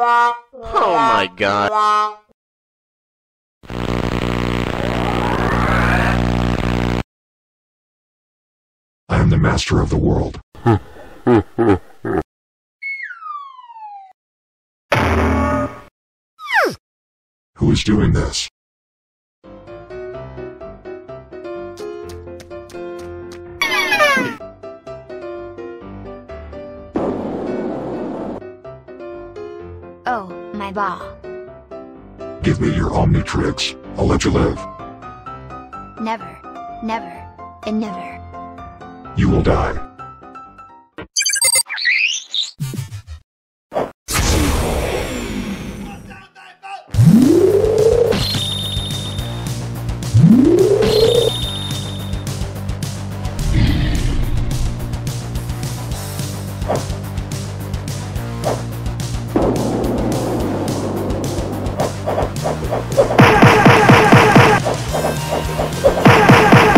Oh god. I am the master of the world. Who is doing this? Oh, my ball. Give me your Omnitrix. I'll let you live. Never. Never. And never. You will die. Yeah.